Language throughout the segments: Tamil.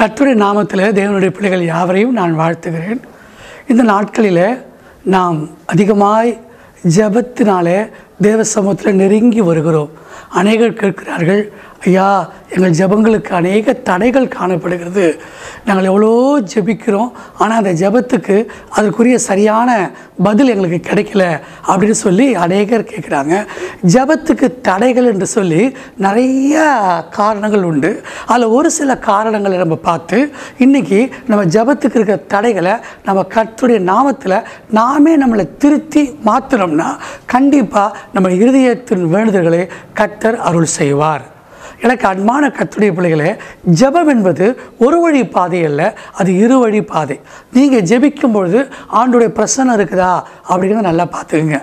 கத்துரை நாமத்தில் தேவனுடைய பிள்ளைகள் யாவரையும் நான் வாழ்த்துகிறேன். இந்த நாட்களில் நாம் அதிகமாய் ஜெபத்தினாலே தேவ சமூகத்தில் நெருங்கி வருகிறோம். அநேகர் கேட்கிறார்கள் ஐயா எங்கள் ஜெபங்களுக்கு அநேக தடைகள் காணப்படுகிறது. நாங்கள் எவ்வளோ ஜெபிக்கிறோம் ஆனால் அந்த ஜெபத்துக்கு அதற்குரிய சரியான பதில் எங்களுக்கு கிடைக்கல அப்படின்னு சொல்லி அநேகர் கேட்குறாங்க. ஜெபத்துக்கு தடைகள் என்று சொல்லி நிறைய காரணங்கள் உண்டு. அதில் ஒரு சில காரணங்களை நம்ம பார்த்து இன்றைக்கி நம்ம ஜெபத்துக்கு இருக்கிற தடைகளை நம்ம கத்துடைய நாமத்தில் நாமே நம்மளை திருத்தி மாற்றினோம்னா கண்டிப்பாக நம்ம இருதயத்தின் வேண்டுதல்களை கத்தர் அருள் செய்வார். எனக்கு அன்பான கத்துடைய பிள்ளைகளே ஜெபம் என்பது ஒரு வழி பாதை அல்ல அது இரு வழி பாதை. நீங்கள் ஜெபிக்கும் பொழுது ஆண்டுடைய பிரசன்னம் இருக்குதா அப்படிங்கிறத நல்லா பார்த்துக்குங்க.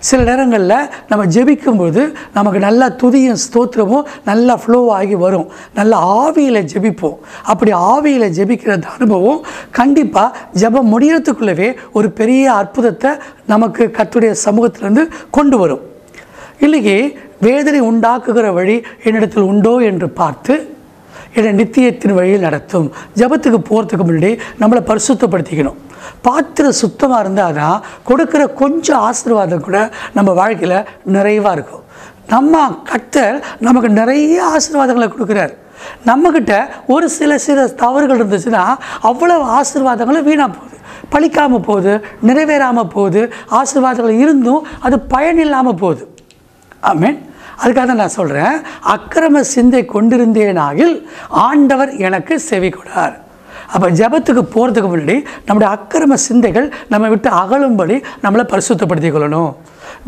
சில நேரங்களில் நம்ம ஜெபிக்கும்போது நமக்கு நல்லா துதியும் ஸ்தோத்திரமும் நல்லா ஃப்ளோ ஆகி வரும். நல்ல ஆவியில் ஜெபிப்போம். அப்படி ஆவியில் ஜெபிக்கிற அனுபவம் கண்டிப்பாக ஜெபம் முடியறதுக்குள்ளவே ஒரு பெரிய அற்புதத்தை நமக்கு கத்துடைய சமூகத்திலேருந்து கொண்டு வரும். இல்லையே வேதனை உண்டாக்குகிற வழி என்னிடத்தில் உண்டோ என்று பார்த்து என்னை நித்தியத்தின் வழியில் நடத்தும் ஜபத்துக்கு போகிறதுக்கு முன்னாடி நம்மளை பரிசுத்தப்படுத்திக்கணும். பாத்திரம் சுத்தமாக இருந்தால் தான் கொடுக்குற கொஞ்சம் ஆசீர்வாதம் கூட நம்ம வாழ்க்கையில் நிறைவாக இருக்கும். நம்ம கத்தர் நமக்கு நிறைய ஆசீர்வாதங்களை கொடுக்குறார். நம்மக்கிட்ட ஒரு சில சில தவறுகள் இருந்துச்சுன்னா அவ்வளவு ஆசீர்வாதங்களும் வீணாக போகுது. பழிக்காமல் போகுது நிறைவேறாமல் போகுது ஆசீர்வாதங்கள் இருந்தும் அது பயனில்லாமல் போகுது. ஆமீன். அதுக்காக தான் நான் சொல்கிறேன் அக்கிரம சிந்தை கொண்டிருந்தேனாகில் ஆண்டவர் எனக்கு செவி கொடார் அப்போ ஜெபத்துக்கு போகிறதுக்கு முன்னாடி நம்முடைய அக்கிரம சிந்தைகள் நம்ம விட்டு அகலும்படி நம்மளை பரிசுத்தப்படுத்திக் கொள்ளணும்.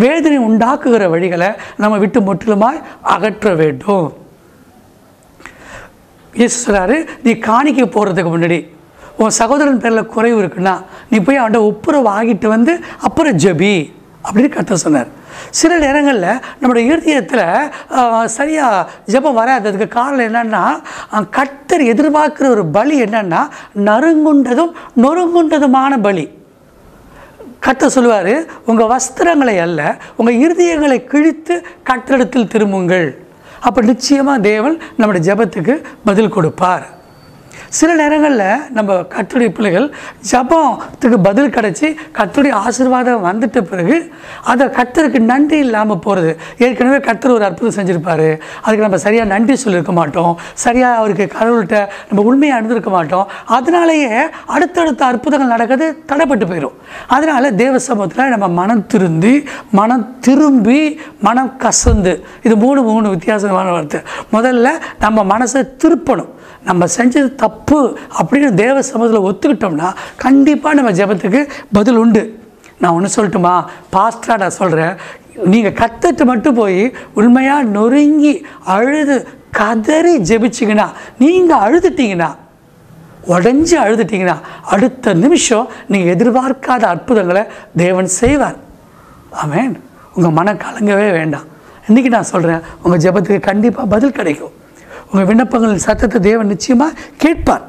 வேதனை உண்டாக்குகிற வழிகளை நம்ம விட்டு முற்றிலுமாய் அகற்ற வேண்டும். இயேசு சொல்கிறாரு நீ காணிக்க போகிறதுக்கு முன்னாடி உன் சகோதரன் பேரில் குறைவு இருக்குன்னா நீ போய் அவன்கிட்ட ஒப்புரவு ஆகிட்டு வந்து அப்புறம் ஜெபி. அப்படின்னு கத்த சொன்னார். சில நேரங்களில் நம்முடைய இருதயத்தில் சரியாக ஜெபம் வராததுக்கு காரணம் என்னென்னா கத்தர் எதிர்பார்க்குற ஒரு பலி என்னென்னா நறுங்குண்டதும் நொறுங்குண்டதுமான பலி. கத்த சொல்லுவார் உங்கள் வஸ்திரங்களை அல்ல உங்கள் இருதயங்களை கிழித்து கட்டடத்தில் திரும்புங்கள். அப்போ நிச்சயமாக தேவன் நம்முடைய ஜெபத்துக்கு பதில் கொடுப்பார். சில நேரங்களில் நம்ம கத்துடைய பிள்ளைகள் ஜபத்துக்கு பதில் கிடச்சி கத்துடைய ஆசீர்வாதம் வந்துட்ட பிறகு அதை கத்தருக்கு நன்றி இல்லாமல் போகிறது ஏற்கனவே கத்தர் ஒரு அற்புதம் செஞ்சுருப்பார். அதுக்கு நம்ம சரியாக நன்றி சொல்லியிருக்க மாட்டோம். சரியாக அவருக்கு கடவுள்கிட்ட நம்ம உண்மையாக அணிந்திருக்க மாட்டோம். அதனாலேயே அடுத்தடுத்த அற்புதங்கள் நடக்கிறது தடைப்பட்டு போயிடும் அதனால் தேவ சமூகத்தில் நம்ம மனம் திருந்தி மனம் திரும்பி மனம் கசந்து இது மூணு மூணு வித்தியாசமான வார்த்தை. முதல்ல நம்ம மனசை திருப்பணும். நம்ம செஞ்சது தப்பு அப்படின்னு தேவ சமூகத்தில் ஒத்துக்கிட்டோம்னா கண்டிப்பாக நம்ம ஜெபத்துக்கு பதில் உண்டு. நான் ஒன்று சொல்லட்டுமா? பாஸ்டரா நான் சொல்கிறேன் நீங்கள் கத்துட்டு மட்டும் போய் உண்மையாக நொறுங்கி அழுது கதறி ஜெபிச்சிங்கன்னா நீங்கள் அழுதுட்டீங்கன்னா உடஞ்சி அழுதுட்டீங்கன்னா அடுத்த நிமிஷம் நீங்கள் எதிர்பார்க்காத அற்புதங்களை தேவன் செய்வார். ஆமேன் உங்கள் மனம் கலங்கவே வேண்டாம். இன்றைக்கி நான் சொல்கிறேன் உங்கள் ஜெபத்துக்கு கண்டிப்பாக பதில் கிடைக்கும். உங்கள் விண்ணப்பங்கள் சத்தத்தை தேவன் நிச்சயமாக கேட்பார்.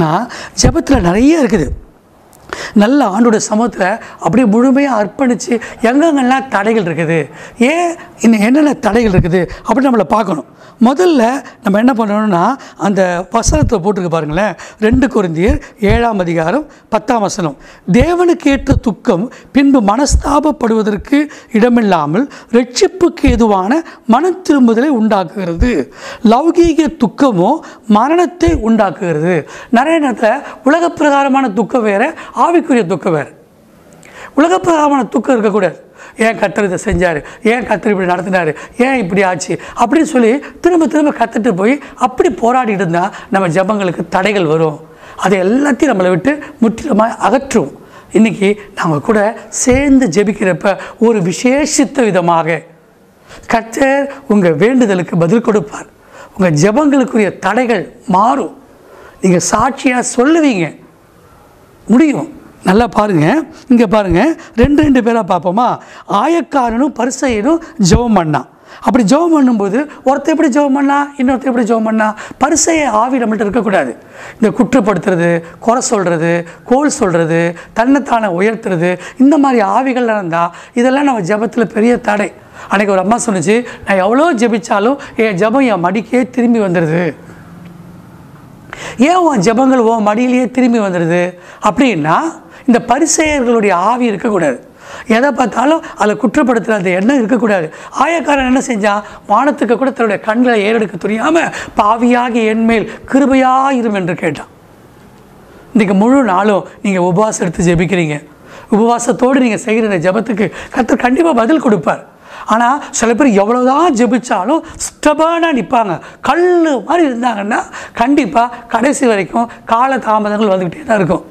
நான் ஜெபத்தில் நிறைய இருக்குது. நல்ல ஆண்டோட சமூகத்தில் அப்படியே முழுமையாக அர்ப்பணித்து எங்கெங்கெல்லாம் தடைகள் இருக்குது? ஏன் இன்னும் என்னென்ன தடைகள் இருக்குது அப்படின்னு நம்மளை பார்க்கணும். முதல்ல நம்ம என்ன பண்ணணும்னா அந்த வசனத்தை போட்டுக்க பாருங்களேன். ரெண்டு குருந்தியர் ஏழாம் அதிகாரம் பத்தாம் வசனம். தேவனுக்கு ஏற்ற துக்கம் பின்பு மனஸ்தாபப்படுவதற்கு இடமில்லாமல் ரட்சிப்புக்கு எதுவான மன திரும்புதலை உண்டாக்குகிறது. லௌகீக துக்கமோ மரணத்தை உண்டாக்குகிறது. நிறைய நேரத்தில் உலக பிரகாரமான துக்கம் வேறு ஆவிக்குரிய துக்கம் வேறு. உலக துக்கம் இருக்கக்கூடாது. ஏன் கத்தர் இதை செஞ்சார்? ஏன் கத்தர் இப்படி நடத்தினார்? ஏன் இப்படி ஆச்சு? அப்படின்னு சொல்லி திரும்ப திரும்ப கற்றுட்டு போய் அப்படி போராடிட்டு இருந்தால் நம்ம ஜபங்களுக்கு தடைகள் வரும். அதை எல்லாத்தையும் நம்மளை விட்டு முற்றிலுமாக அகற்றும். இன்றைக்கி நாங்கள் கூட சேர்ந்து ஜெபிக்கிறப்ப ஒரு விசேஷித்த விதமாக கத்தர் உங்கள் வேண்டுதலுக்கு பதில் கொடுப்பார். உங்கள் ஜெபங்களுக்குரிய தடைகள் மாறும். நீங்கள் சாட்சியாக சொல்லுவீங்க. முடியும். நல்லா பாருங்க. இங்கே பாருங்கள் ரெண்டு ரெண்டு பேராக பார்ப்போமா? ஆயக்காரனும் பரிசையனும் ஜெபம் பண்ணான் அப்படி ஜெபம் பண்ணும்போது ஒருத்தர் எப்படி ஜெபம் பண்ணா? இன்னொருத்தர் எப்படி ஜெபம் பண்ணா? பரிசையை ஆவி நம்மள்ட்ட இருக்கக்கூடாது. இந்த குற்றப்படுத்துறது குறை சொல்கிறது கோல் சொல்கிறது தன்னைத்தானே உயர்த்துறது இந்த மாதிரி ஆவிகள் இருந்தால் இதெல்லாம் நம்ம ஜெபத்தில் பெரிய தடை. அன்றைக்கி ஒரு அம்மா சொன்னுச்சு நான் எவ்வளோ ஜெபித்தாலும் என் ஜெபம் என் மடிக்கே திரும்பி வந்துடுது ஏன் உன் ஜெபங்கள் உன் மடியிலேயே திரும்பி வந்துடுது அப்படின்னா இந்த பரிசெயர்களுடைய ஆவி இருக்கக்கூடாது. எதை பார்த்தாலும் அதில் குற்றப்படுத்துகிற அந்த எண்ணம் இருக்கக்கூடாது. ஆயக்காரன் என்ன செஞ்சான் வானத்துக்கு கூட தன்னுடைய கண்களை ஏறெடுக்க தெரியாமல் பாவியாகி என்மேல் கிருபையாயிரும் என்று கேட்டான். இன்றைக்கு முழு நாளும் நீங்கள் உபவாசம் எடுத்து ஜெபிக்கிறீங்க. உபவாசத்தோடு நீங்கள் செய்கிற இந்த ஜெபத்துக்கு கத்தர் கண்டிப்பாக பதில் கொடுப்பார். ஆனால் சில பேர் எவ்வளோதான் ஜெபிச்சாலும் ஸ்டபர்னாக நிற்பாங்க கல் மாதிரி இருந்தாங்கன்னா கண்டிப்பாக கடைசி வரைக்கும் கால தாமதங்கள் வந்துக்கிட்டே தான் இருக்கும்.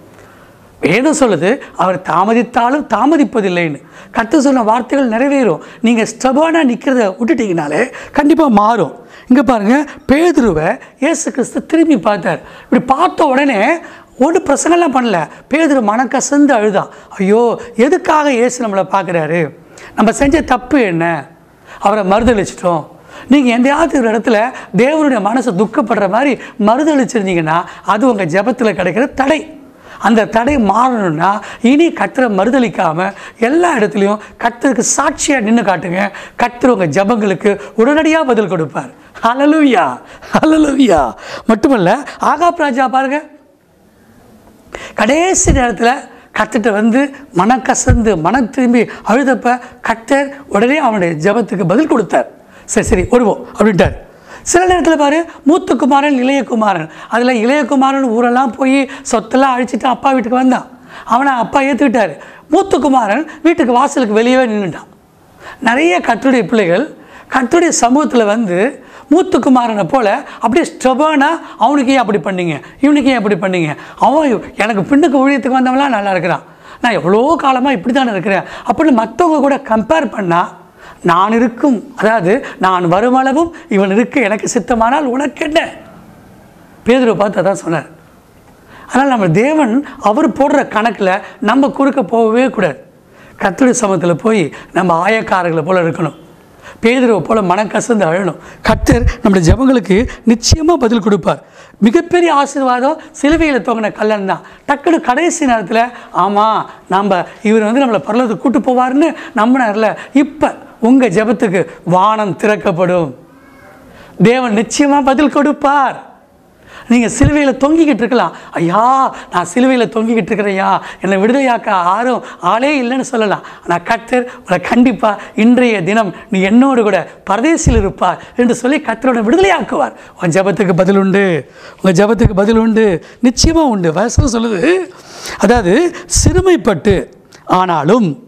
வேதம் சொல்லுது அவர் தாமதித்தாலும் தாமதிப்பதில்லைன்னு. கற்று சொன்ன வார்த்தைகள் நிறைவேறும். நீங்கள் ஸ்டபானாக நிற்கிறத விட்டுட்டீங்கனாலே கண்டிப்பாக மாறும். இங்கே பாருங்கள் பேதுருவை இயேசு கிறிஸ்து திரும்பி பார்த்தார். இப்படி பார்த்த உடனே ஒரு பிரசங்கெல்லாம் பண்ணல. பேதுரு மனக்கசந்து அழுதான் ஐயோ எதுக்காக இயேசு நம்மளை பார்க்குறாரு? நம்ம செஞ்ச தப்பு என்ன? அவரை மறுதளிச்சிட்டோம் நீங்கள் எந்தையாவது ஒரு இடத்துல தேவனுடைய மனசை துக்கப்படுற மாதிரி மறுதளிச்சிருந்தீங்கன்னா அது உங்கள் ஜெபத்தில் கிடைக்கிற தடை. அந்த தடை மாறணும்னா இனி கத்தரை மறுதளிக்காமல் எல்லா இடத்துலையும் கத்தருக்கு சாட்சியாக நின்று காட்டுங்க. கத்தர் உங்கள் ஜபங்களுக்கு உடனடியாக பதில் கொடுப்பார். ஹலலுவியா ஹலலுவியா மட்டுமல்ல ஆகாப் ராஜா பாருங்க. கடைசி நேரத்தில் கத்திட்ட வந்து மனக்கசந்து மனம் திரும்பி அழுதப்ப கத்தர் உடனே அவனுடைய ஜெபத்துக்கு பதில் கொடுத்தார். சரி சரி வருவோம் அப்படின்ட்டார். சில நேரத்தில் பாரு மூத்த குமாரன் அதில் இளையகுமாரன் ஊரெல்லாம் போய் சொத்தெல்லாம் அழிச்சிட்டு அப்பா வீட்டுக்கு வந்தான் அவனை அப்பா ஏற்றுக்கிட்டாரு மூத்த குமாரன் வீட்டுக்கு வாசலுக்கு வெளியவே நின்றுட்டான் நிறைய கத்துடைய பிள்ளைகள் கத்துடைய சமூகத்தில் வந்து மூத்துக்குமாரனை போல் அப்படியே ஸ்டபானா அவனுக்கு ஏன் அப்படி பண்ணீங்க? இவனுக்கு ஏன் அப்படி பண்ணீங்க? அவன் எனக்கு பின்னுக்கு ஊழியத்துக்கு வந்தவன்லாம் நல்லா இருக்கிறான். நான் எவ்வளோ காலமாக இப்படி தானே இருக்கிறேன். அப்படின்னு மற்றவங்க கூட கம்பேர் பண்ணால் நான் இருக்கும் அதாவது நான் வருமளவும் இவன் இருக்க எனக்கு சித்தமானால் உனக்கு என்ன பேதுரை பார்த்து அதான் சொன்னார். அதனால் நம்ம தேவன் அவர் போடுற கணக்கில் நம்ம குறுக்க போகவே கூடாது. கத்துடைய சமத்தில் போய் நம்ம ஆயக்காரர்களை போல இருக்கணும். பேதுருவை போல மனக்கசந்து அழணும். கத்தர் நம்முடைய ஜெபங்களுக்கு நிச்சயமாக பதில் கொடுப்பார். மிகப்பெரிய ஆசீர்வாதம் சிலுவையில் தோங்கின கல்லன் தான். டக்குனு கடைசி நேரத்தில் ஆமாம் நம்ம இவர் வந்து நம்மளை பரலத்துக்கு கூட்டு போவார்னு நம்பினார்ல இப்போ உங்கள் ஜெபத்துக்கு வானம் திறக்கப்படும். தேவன் நிச்சயமாக பதில் கொடுப்பார். நீங்கள் சிலுவையில் தொங்கிக்கிட்டு இருக்கலாம். ஐயா நான் சிலுவையில் தொங்கிக்கிட்டு இருக்கிறையா என்னை விடுதலையாக்க யாரும் ஆளே இல்லைன்னு சொல்லலாம். ஆனால் கத்தர் உங்களை கண்டிப்பாக இன்றைய தினம் நீ என்னோடு கூட பரதேசில் இருப்பார் என்று சொல்லி கத்தரோட விடுதலையாக்குவார். உன் ஜெபத்துக்கு பதில் உண்டு. உங்கள் ஜெபத்துக்கு பதில் உண்டு. நிச்சயமாக உண்டு. வயசில் சொல்லுது. அதாவது சிறுமைப்பட்டு ஆனாலும்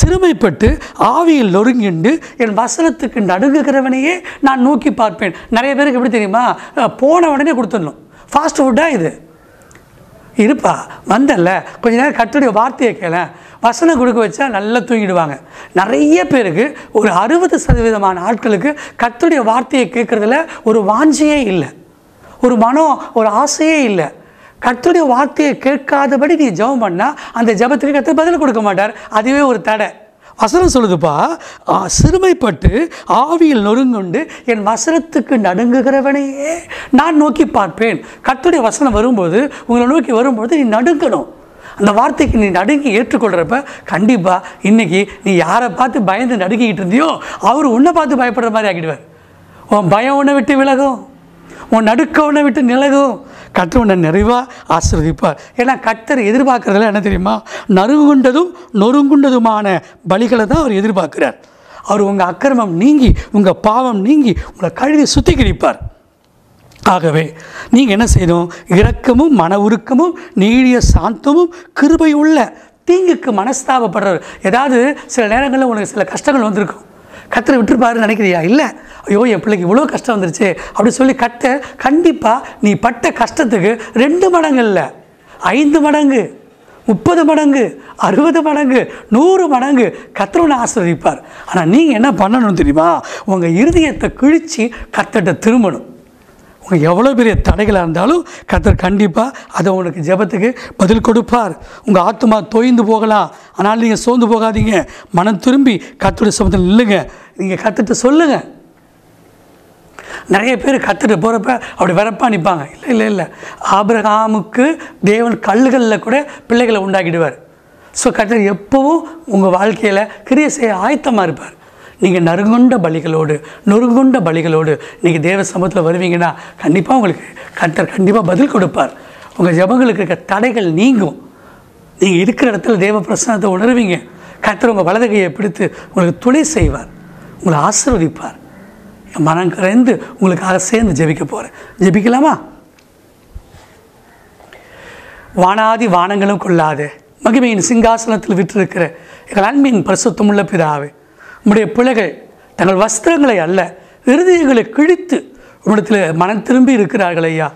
சிறுமைப்பட்டு ஆவியில் நொறுங்கிண்டு என் வசனத்துக்கு நடுங்குகிறவனையே நான் நோக்கி பார்ப்பேன். நிறைய பேருக்கு எப்படி தெரியுமா? போன உடனே கொடுத்துடணும். ஃபாஸ்ட் ஃபுட்டாக இது. இருப்பா வந்தல்ல. கொஞ்ச நேரம் கட்டுடைய வார்த்தையை கேள. வசனம் கொடுக்க வச்சா நல்லா தூங்கிடுவாங்க. நிறைய பேருக்கு ஒரு அறுபது சதவீதமான ஆட்களுக்கு கத்துடைய வார்த்தையை கேட்குறதுல ஒரு வாஞ்சியே இல்லை. ஒரு மனம் ஒரு ஆசையே இல்லை. கர்த்தருடைய வார்த்தையை கேட்காதபடி நீ ஜெபம் பண்ணால் அந்த ஜெபத்துக்கு கர்த்தர் பதில் கொடுக்க மாட்டார். அதுவே ஒரு தடை. வசனம் சொல்லுதுப்பா சிறுமைப்பட்டு ஆவியில் நொறுங்குண்டு என் வசனத்துக்கு நடுங்குகிறவனையே நான் நோக்கி பார்ப்பேன். கர்த்தருடைய வசனம் வரும்போது உங்களை நோக்கி வரும்போது நீ நடுங்கணும். அந்த வார்த்தைக்கு நீ நடுங்கி ஏற்றுக்கொள்கிறப்ப கண்டிப்பாக இன்றைக்கி நீ யாரை பார்த்து பயந்து நடுங்கிக்கிட்டு இருந்தியோ அவர் உன்னை பார்த்து பயப்படுற மாதிரி ஆகிடுவார் உன் பயம் உன்னை விட்டு விலகும். உன் நடுக்க உன்னை விட்டு நிலகும். கர்த்தர் உன்னை நிறைவாக ஆசிர்வதிப்பார். ஏன்னா கர்த்தர் எதிர்பார்க்குறதுல என்ன தெரியுமா? நறுங்குண்டதும் நொறுங்குண்டதுமான பலிகளை தான் அவர் எதிர்பார்க்கிறார். அவர் உங்கள் அக்கிரமம் நீங்கி உங்கள் பாவம் நீங்கி உங்களை கழுவி சுத்திகரிப்பார். ஆகவே நீங்கள் என்ன செய்யணும்? இரக்கமும் மன உருக்கமும் நீடிய சாந்தமும் கிருபை உள்ள தீங்குக்கு மனஸ்தாபப்படுறவர் ஏதாவது சில நேரங்களில் உனக்கு சில கஷ்டங்கள் வந்திருக்கும். கத்தரை விட்டுருப்பாருன்னு நினைக்கிறியா? இல்லை. ஐயோ என் பிள்ளைக்கு இவ்வளோ கஷ்டம் வந்துருச்சு. அப்படி சொல்லி கத்த கண்டிப்பாக நீ பட்ட கஷ்டத்துக்கு ரெண்டு மடங்கு இல்லை ஐந்து மடங்கு முப்பது மடங்கு அறுபது மடங்கு நூறு மடங்கு கத்தரவனை ஆசிர்வதிப்பார். ஆனால் நீங்கள் என்ன பண்ணணும் தெரியுமா? உங்கள் இருதயத்தை கிழித்து கத்தட்ட திரும்பணும். உங்கள் எவ்வளோ பெரிய தடைகளாக இருந்தாலும் கத்தர் கண்டிப்பாக அதை உனக்கு ஜெபத்துக்கு பதில் கொடுப்பார். உங்கள் ஆத்மா தோய்ந்து போகலாம். ஆனால் நீங்கள் சோர்ந்து போகாதீங்க. மனம் திரும்பி கர்த்தருடைய சமத்தில் இல்லைங்க நீங்கள் கற்றுட்டு சொல்லுங்கள் நிறைய பேர் கற்றுட்டு போகிறப்ப அப்படி வரப்பா நிற்பாங்க இல்லை இல்லை இல்லை. ஆபிரகாமுக்கு தேவன் கல்லுகளில் கூட பிள்ளைகளை உண்டாக்கிடுவார். ஸோ கத்தர் எப்போவும் உங்கள் வாழ்க்கையில் கிரியை செய்ய ஆயத்தமாக இருப்பார். நீங்கள் நறுங்குண்ட பலிகளோடு நொறுங்குண்ட பலிகளோடு நீங்கள் தேவ சமூகத்தில் வருவீங்கன்னா கண்டிப்பாக உங்களுக்கு கர்த்தர் கண்டிப்பாக பதில் கொடுப்பார். உங்கள் ஜெபங்களுக்கு இருக்க தடைகள் நீங்கும். நீங்கள் இருக்கிற இடத்துல தேவ பிரசனத்தை உணர்வீங்க. கர்த்தர் உங்கள் வலதுகையை பிடித்து உங்களுக்கு துணை செய்வார். உங்களை ஆசீர்வதிப்பார். என் மனம் கரைந்து உங்களுக்காக சேர்ந்து ஜெபிக்க போகிறேன் ஜெபிக்கலாமா? வானாதி வானங்களும் கொள்ளாது மகிமையின் சிங்காசனத்தில் விட்டிருக்கிற எங்கள் அன்பின் பரிசுத்தமுள்ள பிதாவே உம்முடைய பிள்ளைகள் தங்கள் வஸ்திரங்களை அல்ல இருதயங்களை கிழித்து உம்மிடத்தில் மனம் திரும்பி இருக்கிறார்கள் ஐயா.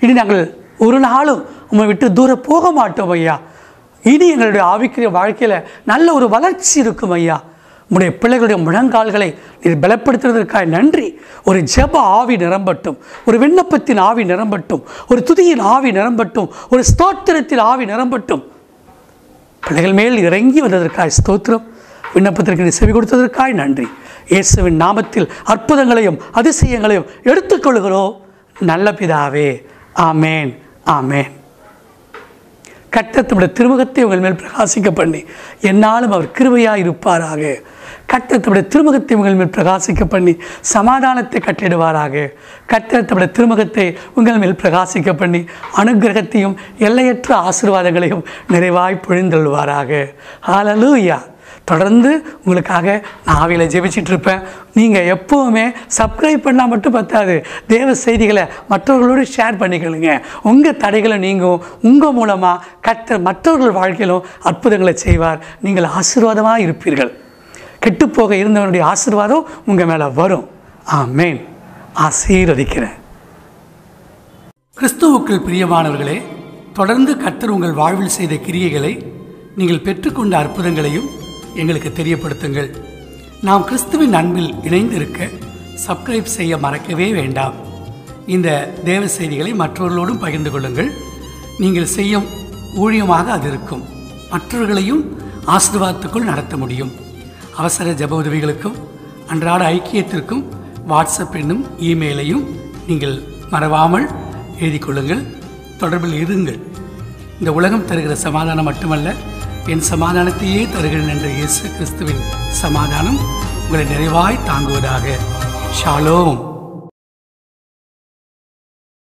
இனி நாங்கள் ஒரு நாளும் உம்மை விட்டு தூரம் போக மாட்டோம் ஐயா. இனி எங்களுடைய ஆவிக்கிற வாழ்க்கையில் நல்ல ஒரு வளர்ச்சி இருக்கும் ஐயா. உம்முடைய பிள்ளைகளுடைய முழங்கால்களை நீர் பலப்படுத்துவதற்காக நன்றி. ஒரு ஜெப ஆவி நிரம்பட்டும் ஒரு விண்ணப்பத்தின் ஆவி நிரம்பட்டும் ஒரு துதியின் ஆவி நிரம்பட்டும் ஒரு ஸ்தோத்திரத்தின் ஆவி நிரம்பட்டும். பிள்ளைகள் மேல் இறங்கி வந்ததற்காய் ஸ்தோத்திரம். விண்ணப்பத்திற்கு நீ செவி கொடுத்ததற்காய் நன்றி. இயேசுவின் நாமத்தில் அற்புதங்களையும் அதிசயங்களையும் எடுத்துக்கொள்கிறோம் நல்ல பிதாவே ஆமேன் ஆமேன். கட்டத்தோட திருமுகத்தை உங்கள் மேல் பிரகாசிக்க பண்ணி என்னாலும் அவர் கிருபையாக இருப்பாராக. கர்த்தர் திருமுகத்தை உங்கள் மேல் பிரகாசிக்க பண்ணி சமாதானத்தை கட்டிடுவாராக. கட்டத்தோட திருமுகத்தை உங்கள் மேல் பிரகாசிக்க பண்ணி அனுக்கிரகத்தையும் எல்லையற்ற ஆசீர்வாதங்களையும் நிறைவாய் பொழிந்தள்ளுவாராக. ஹாலலூயா தொடர்ந்து உங்களுக்காக நான் ஆவியில் ஜெபிச்சிட்ருப்பேன் நீங்கள் எப்போவுமே சப்ஸ்கிரைப் பண்ணால் மட்டும் பத்தாது. தேவ செய்திகளை மற்றவர்களோடு ஷேர் பண்ணிக்கலுங்க உங்கள் தடைகளை நீங்கும் உங்கள் மூலமாக கற்ற மற்றவர்கள் வாழ்க்கையிலும் அற்புதங்களை செய்வார். நீங்கள் ஆசீர்வாதமாக இருப்பீர்கள். கெட்டுப்போக இருந்தவனுடைய ஆசீர்வாதம் உங்கள் மேலே வரும். ஆமேன். ஆசீர்வதிக்கிறேன். கிறிஸ்துவுக்குள் பிரியமானவர்களே தொடர்ந்து கர்த்தர் உங்கள் வாழ்வில் செய்த கிரியைகளை நீங்கள் பெற்றுக்கொண்ட அற்புதங்களையும் எங்களுக்கு தெரியப்படுத்துங்கள். நாம் கிறிஸ்துவின் அன்பில் இணைந்திருக்க சப்ஸ்கிரைப் செய்ய மறக்கவே வேண்டாம். இந்த தேவ செய்திகளை மற்றவர்களோடும் பகிர்ந்து கொள்ளுங்கள். நீங்கள் செய்யும் ஊழியமாக அது இருக்கும். மற்றவர்களையும் ஆசீர்வாதத்துக்குள் நடத்த முடியும். அவசர ஜப உதவிகளுக்கும் அன்றாட ஐக்கியத்திற்கும் வாட்ஸ்அப் என்னும் இமெயிலையும் நீங்கள் மறவாமல் எழுதி கொள்ளுங்கள். தொடர்பில் இருங்கள். இந்த உலகம் தருகிற சமாதானம் மட்டுமல்ல என் சமாதானத்தையே தருகிறேன் என்ற இயேசு கிறிஸ்துவின் சமாதானம் உங்களை நிறைவாய் தாங்குவதாக. ஷாலோம்.